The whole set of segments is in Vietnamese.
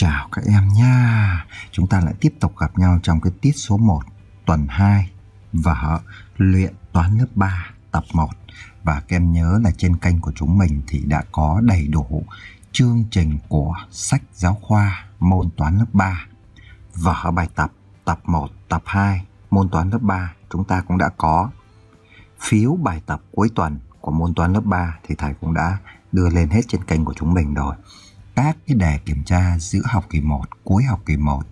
Chào các em nha. Chúng ta lại tiếp tục gặp nhau trong cái tiết số 1 tuần 2 và luyện toán lớp 3 tập 1. Và các em nhớ là trên kênh của chúng mình thì đã có đầy đủ chương trình của sách giáo khoa môn toán lớp 3 và bài tập tập 1, tập 2 môn toán lớp 3 chúng ta cũng đã có phiếu bài tập cuối tuần của môn toán lớp 3 thì thầy cũng đã đưa lên hết trên kênh của chúng mình rồi các cái đề kiểm tra giữa học kỳ 1, cuối học kỳ 1,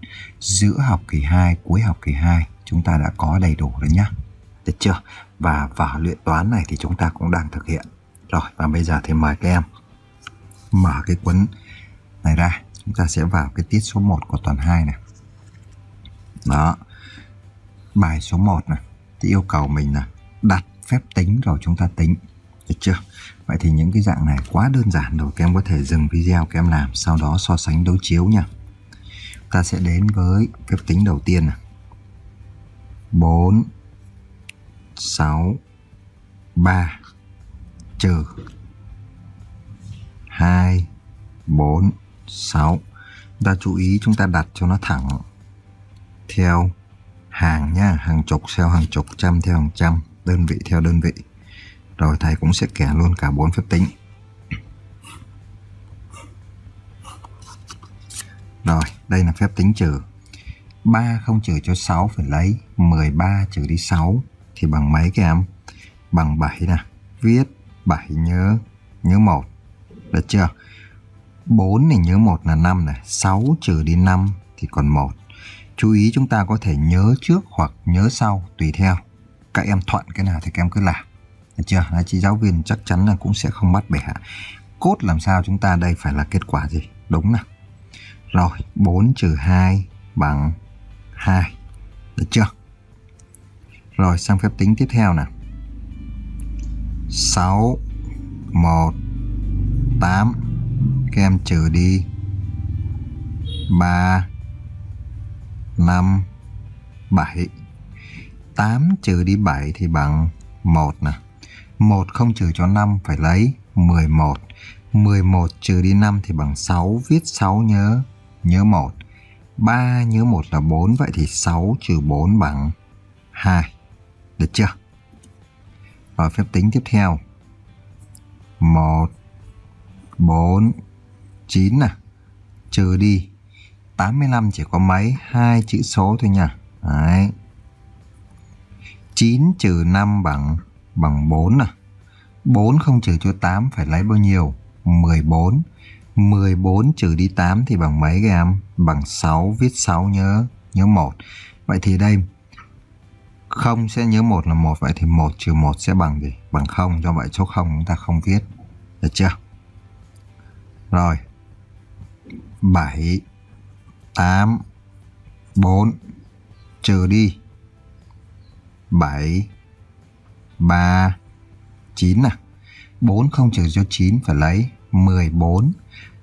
giữa học kỳ 2, cuối học kỳ 2 chúng ta đã có đầy đủ rồi nhá. Được chưa? Và vào luyện toán này thì chúng ta cũng đang thực hiện. Rồi, và bây giờ thì mời các em mở cái cuốn này ra. Chúng ta sẽ vào cái tiết số 1 của tuần 2 này. Đó. Bài số 1 này. Thì yêu cầu mình là đặt phép tính rồi chúng ta tính. Được chưa? Vậy thì những cái dạng này quá đơn giản rồi, Các em có thể dừng video các em làm, Sau đó so sánh đối chiếu nha. Ta sẽ đến với phép tính đầu tiên này 4 6 3 trừ. 2 4 6 Ta chú ý chúng ta đặt cho nó thẳng Theo hàng nha, Hàng chục, theo hàng chục, Trăm, theo hàng trăm, Đơn vị, theo đơn vị rồi thầy cũng sẽ kẻ luôn cả bốn phép tính. Rồi, đây là phép tính trừ. 3 không trừ cho 6 phải lấy 13 trừ đi 6 thì bằng mấy các em? Bằng 7 nè. Viết 7 nhớ nhớ 1. Được chưa? 4 này nhớ 1 là 5 này, 6 trừ đi 5 thì còn 1. Chú ý chúng ta có thể nhớ trước hoặc nhớ sau tùy theo. Các em thuận cái nào thì các em cứ làm. Được chưa? Đấy, chị giáo viên chắc chắn là cũng sẽ không bắt bẻ. Cốt làm sao chúng ta đây phải là kết quả gì? Đúng nào. Rồi, 4 trừ 2 bằng 2. Được chưa? Rồi, sang phép tính tiếp theo nào. 6, 1, 8. Các em trừ đi 3, 5, 7. 8 trừ đi 7 thì bằng 1 nè. 1 không trừ cho 5 phải lấy 11. 11 trừ đi 5 thì bằng 6, viết 6 nhớ, nhớ 1. 3 nhớ 1 là 4, vậy thì 6 trừ 4 bằng 2. Được chưa? Và phép tính tiếp theo. 1, 4, 9 à, Trừ đi. 85 chỉ có mấy? hai chữ số thôi nha. Đấy. 9 trừ 5 bằng bằng 4 à. 4 không trừ cho 8 phải lấy bao nhiêu? 14. 14 trừ đi 8 thì bằng mấy các em? Bằng 6, viết 6 nhớ, nhớ 1. Vậy thì đây, không sẽ nhớ 1 là 1, vậy thì 1 trừ 1 sẽ bằng gì? Bằng 0, do vậy số 0 chúng ta không viết. Được chưa? Rồi. 7, 8, 4, trừ đi. 7, 3, 9 à? 4 không trừ cho 9 phải lấy 14.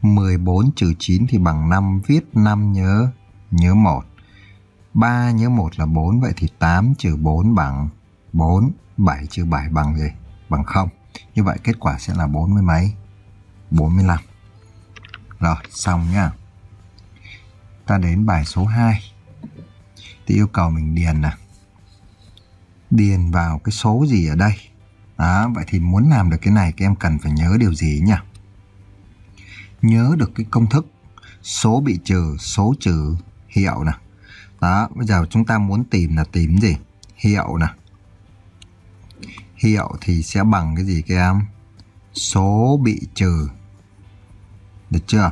14 trừ 9 thì bằng 5, viết 5 nhớ, nhớ 1. 3 nhớ 1 là 4, vậy thì 8 trừ 4 bằng 4, 7 trừ 7 bằng gì? Bằng 0. Như vậy kết quả sẽ là 40 mấy? 45. Rồi, xong nhá. Ta đến bài số 2. Thì yêu cầu mình điền nào điền vào cái số gì ở đây. Đó, vậy thì muốn làm được cái này các em cần phải nhớ điều gì nhỉ? Nhớ được cái công thức số bị trừ, số trừ hiệu nè. Đó, bây giờ chúng ta muốn tìm là tìm gì? Hiệu nè. Hiệu thì sẽ bằng cái gì các em? Số bị trừ. Được chưa?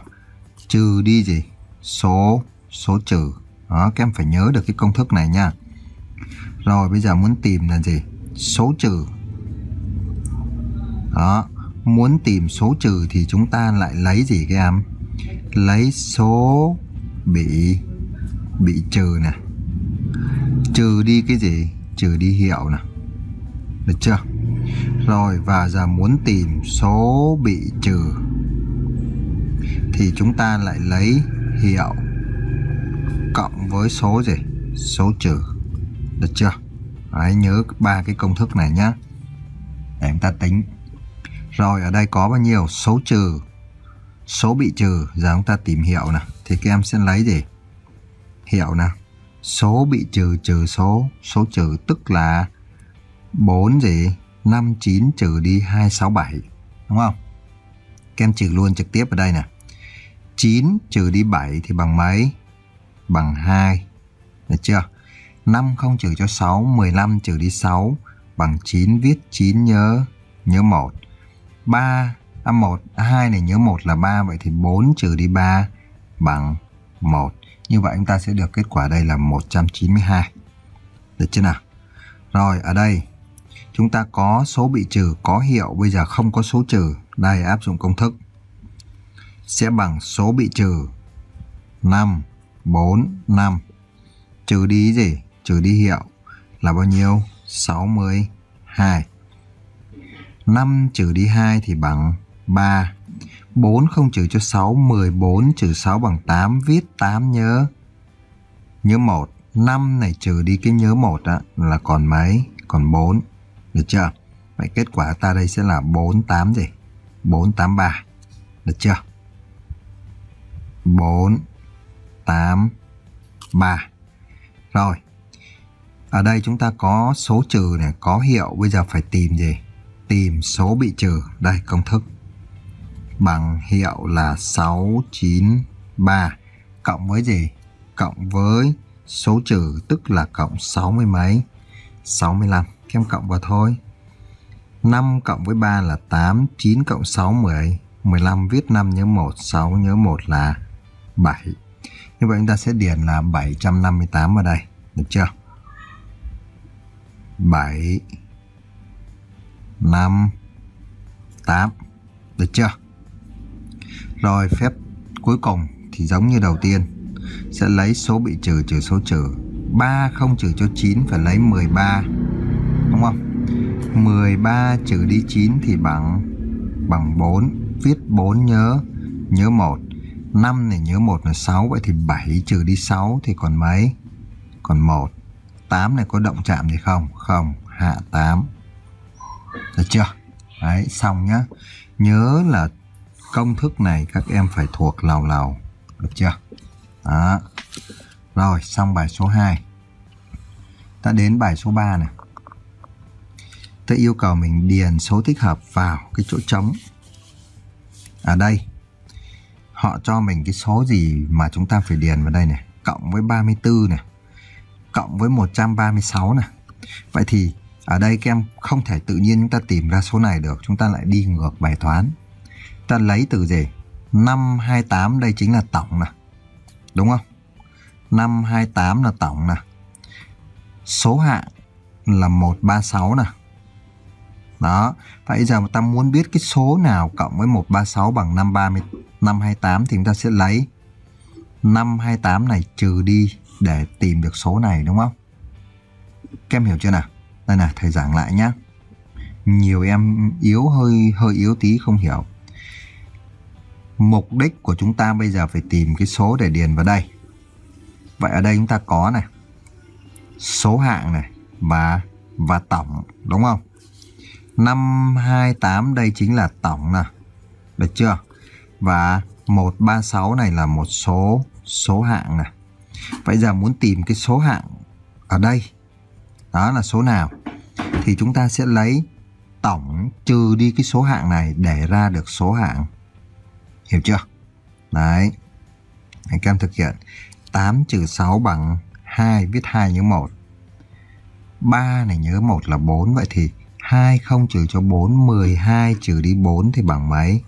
Trừ đi gì? Số, số trừ. Đó, các em phải nhớ được cái công thức này nha. Rồi bây giờ muốn tìm là gì? Số trừ. Đó, muốn tìm số trừ thì chúng ta lại lấy gì các em? Lấy số bị bị trừ nè. Trừ đi cái gì? Trừ đi hiệu nè. Được chưa? Rồi và giờ muốn tìm số bị trừ thì chúng ta lại lấy hiệu cộng với số gì? Số trừ. Được chưa? Đấy, nhớ ba cái công thức này nhá. Để chúng ta tính. Rồi ở đây có bao nhiêu? Số trừ. số bị trừ. Giờ chúng ta tìm hiệu nè thì các em sẽ lấy gì? Hiệu nè số bị trừ trừ số. Số trừ tức là 4 gì? 59 trừ đi 267 đúng không? Các em trừ luôn trực tiếp ở đây nè. 9 trừ đi 7 thì bằng mấy? Bằng 2 được chưa? 5 không trừ cho 6 15 trừ đi 6 bằng 9 viết 9 nhớ nhớ 1 3 à 1 2 này nhớ 1 là 3 vậy thì 4 trừ đi 3 bằng 1 như vậy chúng ta sẽ được kết quả đây là 192 được chưa nào? Rồi, ở đây, chúng ta có số bị trừ, có hiệu, bây giờ không có số trừ. Đây, áp dụng công thức. Sẽ bằng số bị trừ 5 4 5 trừ đi gì? Trừ đi hiệu là bao nhiêu? 62 5 trừ đi 2 thì bằng 3 4 không trừ cho 6 14 trừ 6 bằng 8 viết 8 nhớ. Nhớ 1 5 này trừ đi cái nhớ 1 á, là còn mấy? Còn 4 được chưa? Vậy kết quả ta đây sẽ là 48 gì? 483 được chưa? 4 8 3 rồi ở đây chúng ta có số trừ này, có hiệu, bây giờ phải tìm gì? Tìm số bị trừ. Đây, công thức. Bằng hiệu là 693 cộng với gì? Cộng với số trừ, tức là cộng 60 mấy? 65 kem cộng vào thôi. 5 cộng với 3 là 8 9 cộng 6 10 15 viết 5 nhớ 1 6 nhớ 1 là 7 như vậy chúng ta sẽ điền là 758 vào đây. Được chưa? 7 5 8 được chưa? Rồi, phép cuối cùng thì giống như đầu tiên. Sẽ lấy số bị trừ trừ số trừ. 3 không trừ cho 9 phải lấy 13 đúng không? 13 trừ đi 9 thì bằng bằng 4 viết 4 nhớ nhớ 1 5 này nhớ 1 là 6 vậy thì 7 trừ đi 6 thì còn mấy? Còn 1 8 này có động chạm gì không? Không. Hạ 8 được chưa? Đấy, xong nhá. Nhớ là công thức này các em phải thuộc lầu lầu. Được chưa? Đó. Rồi, xong bài số 2 ta đến bài số 3 này. Ta yêu cầu mình điền số thích hợp vào cái chỗ trống. Ở đây, họ cho mình cái số gì mà chúng ta phải điền vào đây này? Cộng với 34 này cộng với 136 này. Vậy thì ở đây các em không thể tự nhiên chúng ta tìm ra số này được, chúng ta lại đi ngược bài toán. Ta lấy từ gì? 528 đây chính là tổng nè. Đúng không? 528 là tổng nè. Số hạng là 136 nè. Đó, vậy giờ ta muốn biết cái số nào cộng với 136 bằng 530 528 thì chúng ta sẽ lấy 528 này trừ đi để tìm được số này, đúng không? Các em hiểu chưa nào? Đây là thầy giảng lại nhé. Nhiều em yếu hơi hơi yếu tí không hiểu. Mục đích của chúng ta bây giờ phải tìm cái số để điền vào đây. Vậy ở đây chúng ta có này. Số hạng này và và tổng, đúng không? 528 đây chính là tổng nè. Được chưa? Và 136 này là một số số hạng này. Vậy giờ muốn tìm cái số hạng ở đây. Đó là số nào? Thì chúng ta sẽ lấy tổng trừ đi cái số hạng này để ra được số hạng. Hiểu chưa? Đấy. Anh em thực hiện. 8 trừ 6 bằng 2, viết 2 nhớ 1. 3 này nhớ 1 là 4, vậy thì 2 không trừ cho 4, 12 trừ đi 4 thì bằng mấy?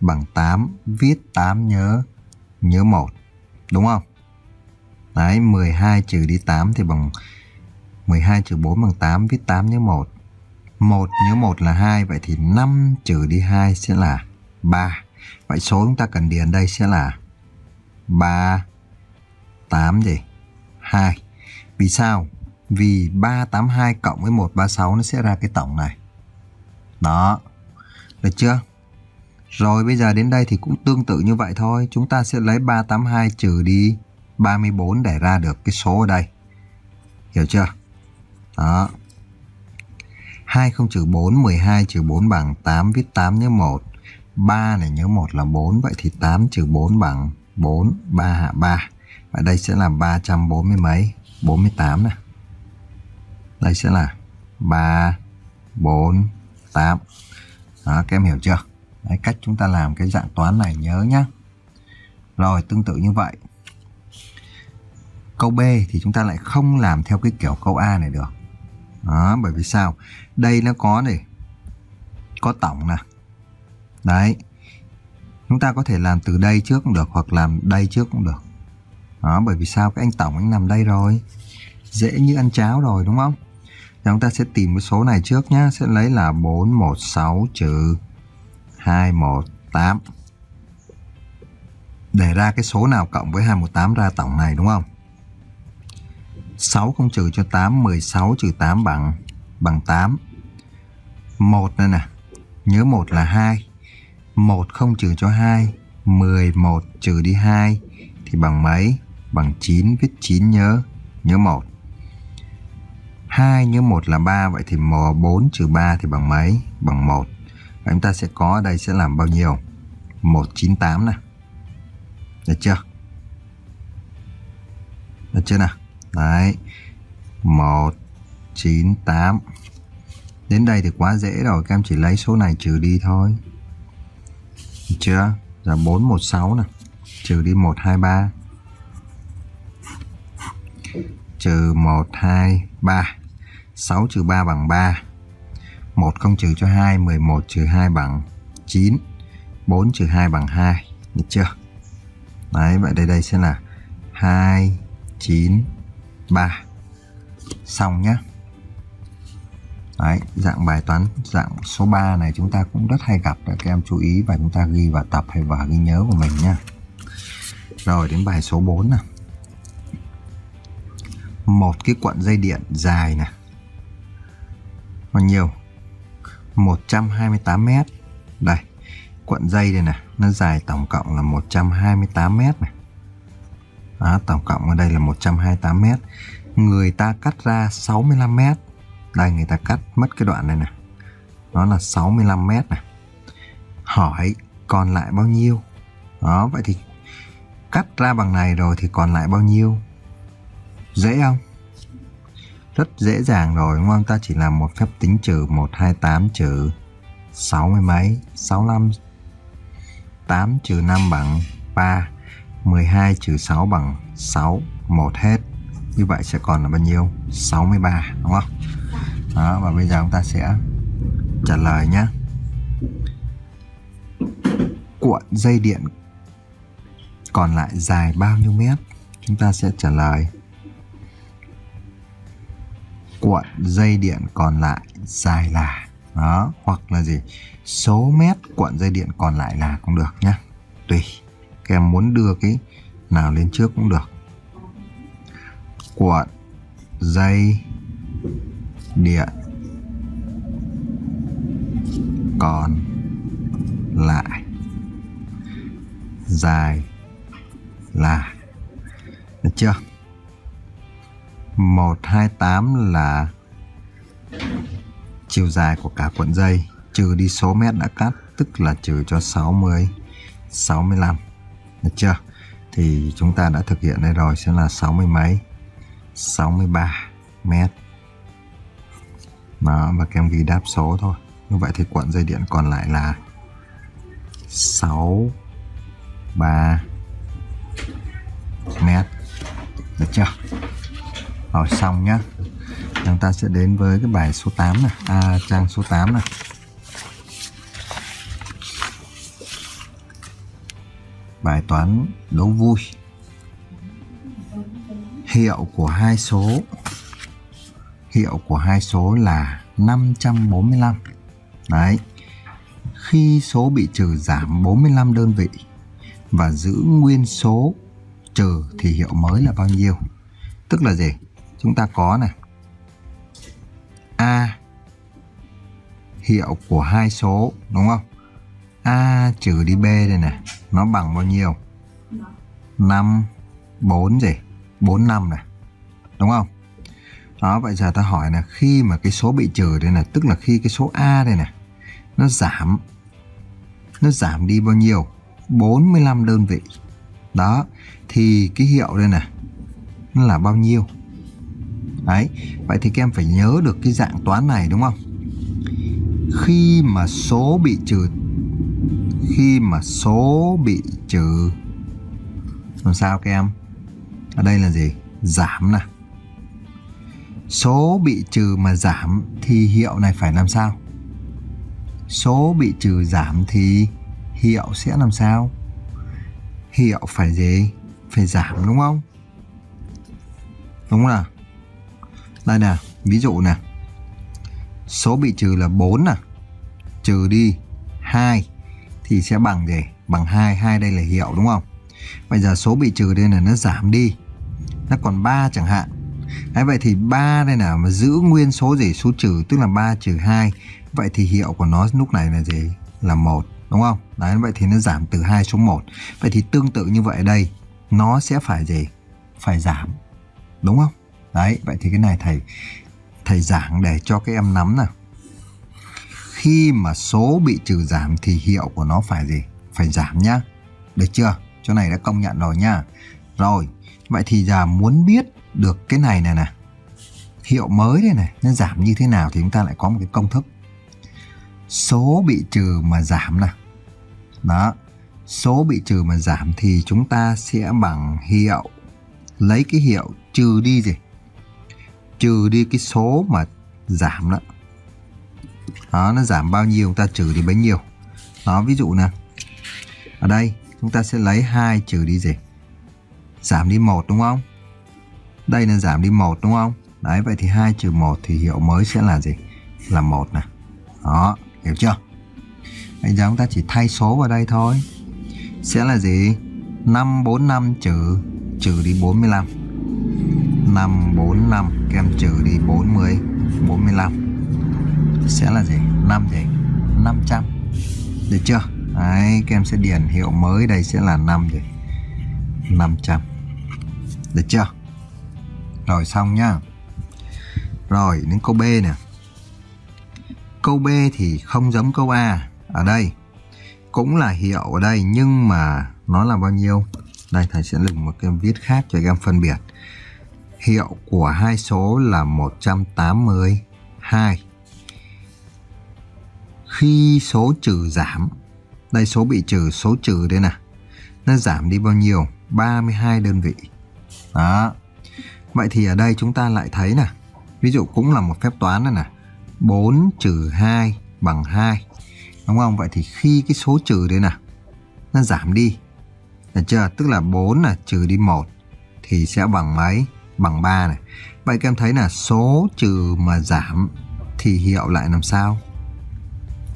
Bằng 8, viết 8 nhớ nhớ 1. Đúng không? Đấy, 12 trừ đi 8 thì bằng 12 trừ 4 bằng 8, viết 8 nhớ 1. 1 nhớ 1 là 2, vậy thì 5 trừ đi 2 sẽ là 3. Vậy số chúng ta cần điền đây sẽ là 3, 8 gì? 2. Vì sao? Vì 382 cộng với 136 nó sẽ ra cái tổng này. Đó. Được chưa? Rồi bây giờ đến đây thì cũng tương tự như vậy thôi. Chúng ta sẽ lấy 382 trừ đi 34 để ra được cái số ở đây. Hiểu chưa? Đó. 2 không trừ 4, 12 trừ 4 bằng 8, viết 8 nhớ 1. 3 này nhớ 1 là 4 vậy thì 8 trừ 4 bằng 4 3 hạ 3 và đây sẽ là 340 mấy 48 này đây sẽ là 3 4 8 đó, các em hiểu chưa Đấy, cách chúng ta làm cái dạng toán này nhớ nhá rồi tương tự như vậy câu B thì chúng ta lại không làm theo cái kiểu câu A này được. Đó bởi vì sao? Đây nó có này có tổng nè. Đấy chúng ta có thể làm từ đây trước cũng được hoặc làm đây trước cũng được. Đó bởi vì sao? Cái anh tổng anh nằm đây rồi. Dễ như ăn cháo rồi đúng không? Thì chúng ta sẽ tìm cái số này trước nhá, sẽ lấy là 416 trừ 218 để ra cái số nào cộng với 218 ra tổng này đúng không? 6 không trừ cho 8 16 trừ 8 bằng bằng 8 1 này nè, nhớ 1 là 2 1 không trừ cho 2 11 trừ đi 2 thì bằng mấy? Bằng 9 viết 9 nhớ nhớ 1 2 nhớ 1 là 3 vậy thì 4 trừ 3 thì bằng mấy? Bằng 1 và chúng ta sẽ có ở đây sẽ làm bao nhiêu? 198 nè. được chưa? Được chưa nào? Đấy. 198 đến đây thì quá dễ rồi, các em chỉ lấy số này trừ đi thôi. Được chưa? Giờ 416 này trừ đi 123 trừ 123 6 trừ 3 bằng 3 1 không trừ cho 2 11 trừ 2 bằng 9 4 trừ 2 bằng 2 được chưa? Đấy, vậy đây đây sẽ là 2 9 3 xong nhé Đấy, dạng bài toán dạng số 3 này chúng ta cũng rất hay gặp để các em chú ý và chúng ta ghi vào tập hay vào ghi nhớ của mình nhé Rồi đến bài số 4 nào. Một cái cuộn dây điện dài nè. Bao nhiêu? 128 mét. Đây, cuộn dây đây nè, nó dài tổng cộng là 128 mét này. Đó, tổng cộng ở đây là 128 mét. Người ta cắt ra 65 mét. Đây người ta cắt mất cái đoạn này nè. Nó là 65 mét này hỏi còn lại bao nhiêu? Đó vậy thì cắt ra bằng này rồi thì còn lại bao nhiêu? Dễ không? Rất dễ dàng rồi đúng không? Ta chỉ làm một phép tính trừ 128 trừ 60 mấy 65 8 trừ 5 bằng 3 12 trừ 6 bằng 6 1 hết. Như vậy sẽ còn là bao nhiêu? 63 đúng không? Đó, và bây giờ chúng ta sẽ trả lời nhé. Cuộn dây điện còn lại dài bao nhiêu mét? Chúng ta sẽ trả lời. Cuộn dây điện còn lại dài là, đó, hoặc là gì? Số mét cuộn dây điện còn lại là cũng được nhé. Tùy các em muốn đưa cái nào lên trước cũng được. Cuộn, dây, điện, còn, lại, dài, là. Được chưa? 128 là chiều dài của cả cuộn dây, trừ đi số mét đã cắt, tức là trừ cho 60 65 được chưa? Thì chúng ta đã thực hiện đây rồi sẽ là 60 mấy? 63 mét. Đó, và kem ghi đáp số thôi. Như vậy thì cuộn dây điện còn lại là 6 3 mét. Được chưa? Rồi xong nhá. Chúng ta sẽ đến với cái bài số 8 này. À, trang số 8 này. Bài toán đố vui. Hiệu của hai số. Hiệu của hai số là 545 đấy. Khi số bị trừ giảm 45 đơn vị và giữ nguyên số trừ thì hiệu mới là bao nhiêu? Tức là gì? Chúng ta có này. A. Hiệu của hai số, đúng không? A trừ đi b đây này nó bằng bao nhiêu? 5 4 gì? 4 5 này. Đúng không? Đó, vậy giờ ta hỏi là khi mà cái số bị trừ đây này, tức là khi cái số a đây này, nó giảm nó giảm đi bao nhiêu? 45 đơn vị. Đó, thì cái hiệu đây này, nó là bao nhiêu? Đấy, vậy thì các em phải nhớ được cái dạng toán này, đúng không? Khi mà số bị trừ khi mà số bị trừ. Làm sao các em? Ở đây là gì? Giảm nè. Số bị trừ mà giảm thì hiệu này phải làm sao? Số bị trừ giảm thì hiệu sẽ làm sao? Hiệu phải gì? Phải giảm đúng không? Đúng không nào? Đây nè, ví dụ nè. Số bị trừ là 4 nè. Trừ đi 2 thì sẽ bằng gì? Bằng 2 2 đây là hiệu đúng không? Bây giờ số bị trừ đây là nó giảm đi. Nó còn 3 chẳng hạn. Đấy, vậy thì 3 đây là mà giữ nguyên số gì? Số trừ tức là 3 trừ 2 vậy thì hiệu của nó lúc này là gì? Là 1 đúng không? Đấy vậy thì nó giảm từ 2 xuống 1 vậy thì tương tự như vậy đây. Nó sẽ phải gì? Phải giảm đúng không? Đấy vậy thì cái này thầy thầy giảng để cho các em nắm nào khi mà số bị trừ giảm thì hiệu của nó phải gì? Phải giảm nhá. Được chưa? Chỗ này đã công nhận rồi nha. rồi, vậy thì giờ muốn biết được cái này này nè. Hiệu mới đây này, nó giảm như thế nào thì chúng ta lại có một cái công thức. Số bị trừ mà giảm nè đó, số bị trừ mà giảm thì chúng ta sẽ bằng hiệu, lấy cái hiệu trừ đi gì? Trừ đi cái số mà giảm đó đó, nó giảm bao nhiêu chúng ta trừ đi bấy nhiêu. Đó, ví dụ nè. Ở đây, chúng ta sẽ lấy 2 trừ đi gì? Giảm đi 1 đúng không? Đây là giảm đi 1 đúng không? Đấy, vậy thì 2 trừ 1 thì hiệu mới sẽ là gì? Là 1 nè. Đó, hiểu chưa? Bây giờ chúng ta chỉ thay số vào đây thôi. Sẽ là gì? 545 trừ trừ đi 45 545 kem trừ đi 40 45 sẽ là gì? 5 gì? 500 được chưa? Đấy, các em sẽ điền hiệu mới đây sẽ là 5 gì? 500 được chưa? Rồi xong nhá. Rồi đến câu B nè. Câu B thì không giống câu A ở đây. Cũng là hiệu ở đây nhưng mà nó là bao nhiêu? Đây thầy sẽ dùng một cái viết khác cho các em phân biệt. Hiệu của hai số là 182 khi số trừ giảm. Đây, số bị trừ, số trừ đây nè. Nó giảm đi bao nhiêu? 32 đơn vị. Đó. Vậy thì ở đây chúng ta lại thấy nè. Ví dụ cũng là một phép toán này nè. 4 trừ 2 bằng 2 đúng không? Vậy thì khi cái số trừ đây nè, nó giảm đi. Được chưa? Tức là 4 là trừ đi 1 thì sẽ bằng mấy? Bằng 3 này. Vậy các em thấy là số trừ mà giảm thì hiệu lại làm sao?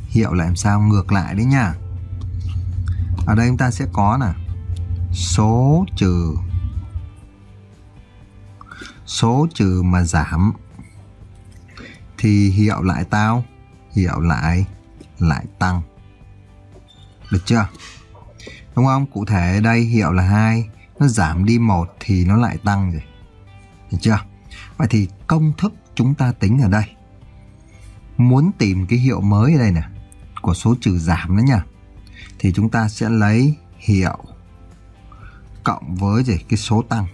Hiệu là làm sao? Ngược lại đấy nha. Ở đây chúng ta sẽ có nè số trừ. Số trừ mà giảm. Thì hiệu lại tao. Hiệu lại lại tăng. Được chưa? Đúng không? Cụ thể đây hiệu là hai. Nó giảm đi một thì nó lại tăng rồi. Được chưa? Vậy thì công thức chúng ta tính ở đây. Muốn tìm cái hiệu mới ở đây nè của số trừ giảm đấy nhỉ? Thì chúng ta sẽ lấy hiệu cộng với gì? Cái số tăng.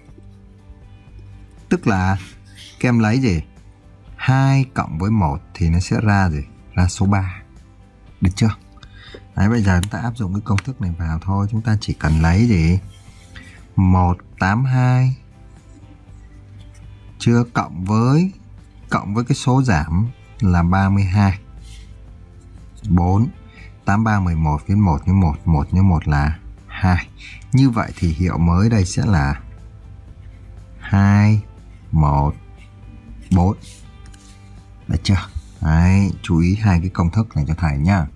Tức là kem lấy gì? 2 cộng với 1 thì nó sẽ ra gì? Ra số 3 được chưa? Đấy, bây giờ chúng ta áp dụng cái công thức này vào thôi. Chúng ta chỉ cần lấy gì? 182 chưa cộng với cộng với cái số giảm là 32 4 83 11 viết 1 nhân 1 1 nhân 1 là 2 như vậy thì hiệu mới đây sẽ là 2 1 4 được chưa? Đấy, chú ý hai cái công thức này cho thầy nhá.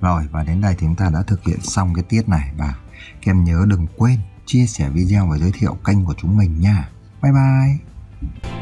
Rồi và đến đây thì chúng ta đã thực hiện xong cái tiết này và các em nhớ đừng quên chia sẻ video và giới thiệu kênh của chúng mình nha. Bye bye.